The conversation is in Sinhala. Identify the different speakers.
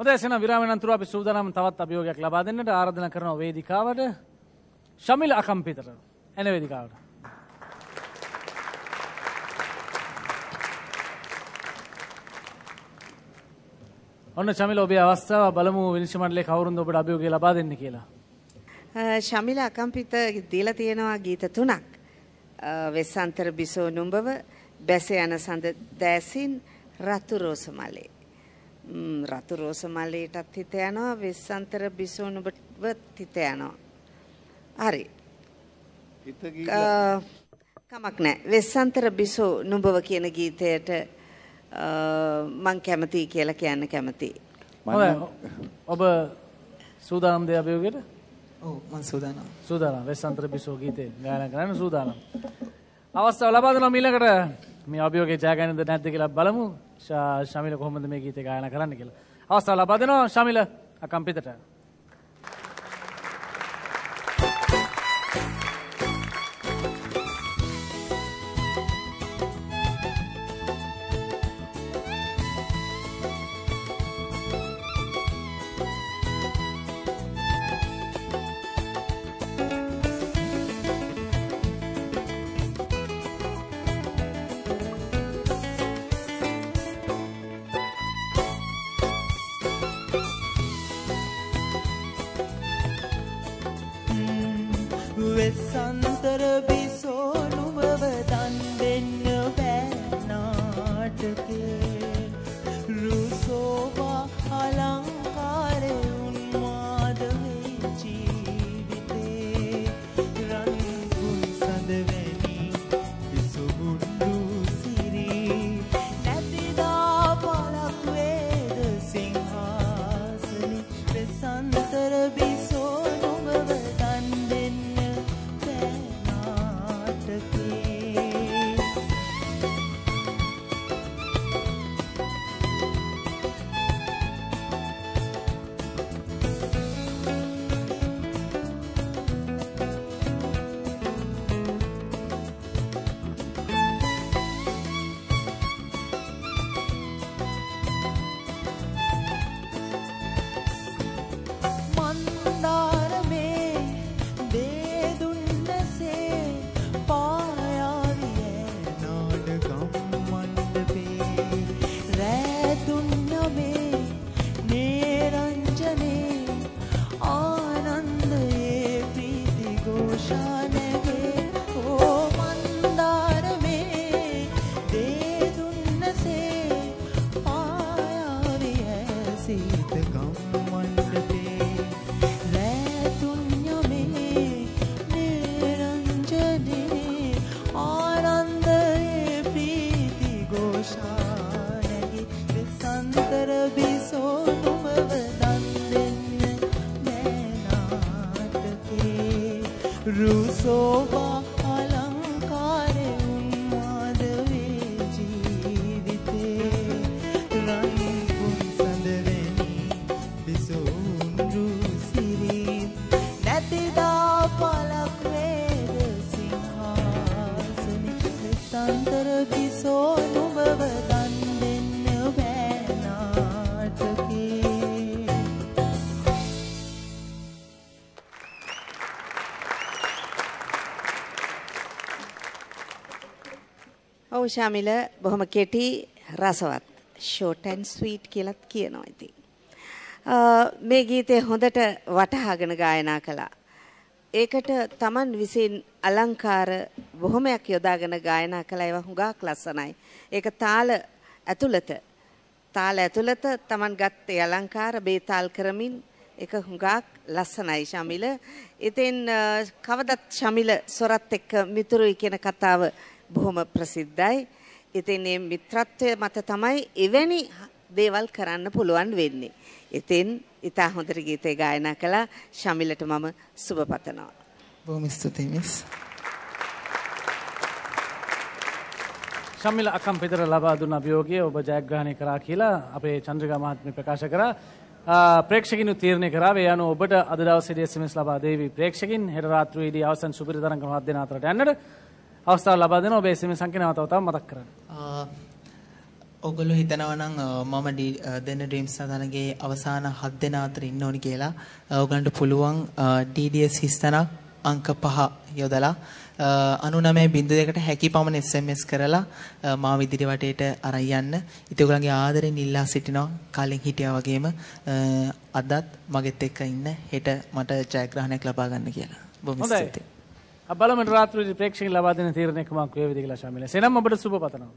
Speaker 1: හොද එසන විරාමනන්තුර අපි සූදනම් තවත් අභියෝගයක් ලබා දෙන්නට ආරධන කරන වේදිකාවට ශමිල අකම්පිතර එන වේදිකාවට. ඔන්න ශමිල ඔබේ අවස්ථාව බලමු විනිශ්මණඩලේ කවරුන් ඔබට අභියෝගය ලබා දෙන්න කියලා.
Speaker 2: ශමිල අකම්පිත දීලා තියෙනවා ගීත තුනක්. වෙස්සන්තර බිසෝ නුඹව බැස යන සඳ දෑසින් රතු රෝස මලේ. රතු රෝස මල්ලේටත් හිත යනවා වෙස්සන්තර බිසෝනුබව හිත යනවා. හරි. හිත කමක් නැහැ. වෙස්සන්තර බිසෝ නුඹව කියන ගීතයට මං කැමතියි කියලා කියන්න කැමතියි.
Speaker 1: ඔබ සූදානම් දෙය අභියෝගයට?
Speaker 3: ඔව් මං සූදානම්.
Speaker 1: සූදානම් වෙස්සන්තර බිසෝ ගීතේ ගායනා කරන්න සූදානම්. අවස්ථාව ලබා දෙනවා ඊළඟට මේ අභියෝගේ ජයගැනීමද නැද්ද කියලා බලමු. ශමිල කොහොමද මේ ගීතේ ගායනා කරන්න කියලා. අවස්ථාව ලබා දෙනවා ශමිල අකම්පිතට.
Speaker 2: with sun. රුසෝවා අලංකාරෙන් මාදවේ ජීවිතේ. රන්පුන් සඳවැනි පිසුන් රුසිරි නැතිදා පලක් වේද සිංහාසනි සන්තර පිසෝ
Speaker 4: ඔව්ෂාමිල
Speaker 2: බොහොම කෙටි රසවත්. ෂෝට් ඇන් ස්වීට් කියලත් කියනවා ඉතින්. මේ ගීතය හොඳට වටහාගෙන ගායනා කළා. ඒකට Taman විසින් අලංකාර බොහොමයක් යොදාගෙන ගායනා කළා ඒවා හුඟක් ලස්සනයි. ඒක තාල ඇතුළත තාල ඇතුළත Taman ගත්තේ අලංකාර බේතාල් කරමින් ඒක හුඟක් ලස්සනයි ශමිල. ඉතින් කවදත් ශමිල සොරත් එක්ක මිතුරුයි කියන කතාව බොහොම ප්‍රසිද්ධයි. ඉතින් මේ මිත්‍රත්වය මත තමයි එවැනි දේවල් කරන්න පුළුවන් වෙන්නේ. ඉතින් ඉතා හොඳට ගීතේ ගායනා කළා ශමිලට මම සුබ පතනවා.
Speaker 3: බොහොම ස්තුතියි මිස්.
Speaker 1: ශමිල අකම් පිටර ලබා දුන්න අභියෝගය ඔබ ජයග්‍රහණය කරා කියලා අපේ චන්ද්‍රගා මහත්මිය ප්‍රකාශ කරා. ප්‍රේක්ෂකිනු තීරණය කරා ඒ අනුව ඔබට අද දවසේ SMS ලබා දෙවි ප්‍රේක්ෂකින් හෙට රාත්‍රියේදී අවසන් සුපිරි තරඟ මහත්දේ අතරට යන්නට අවස්ථාව ලබා දෙනවා ඔබේ SMS සංඛ්‍ය නැවතව තව මතක් කරන්න.
Speaker 3: ඔගොල්ලෝ හිතනවා නම් මම දෙන ඩ්‍රීම්ස් සඳහනගේ අවසාන 7 දෙනා අතර ඉන්න ඕනි කියලා ඔයගලන්ට පුළුවන් TDS හිස්තනක් අංක 5 යොදලා 99.2කට හැකි පමණ SMS කරලා මාව ඉදිරි වටේට අරන් යන්න. ඉතින් ඔයගලන්ගේ ආදරෙන් ඉල්ලා සිටිනවා කලින් හිටියා වගේම අදත් මගෙත් එක්ක ඉන්න හෙට මට ජයග්‍රහණයක් ලබා ගන්න කියලා. බොහොම ස්තුතියි.
Speaker 1: බලමට රාත්‍රී ප්‍රේක්ෂක ලබා දෙන තීරණය කුමක් වේවිද කියලා ශාමිල. සෙනම් ඔබට සුබ පතනවා.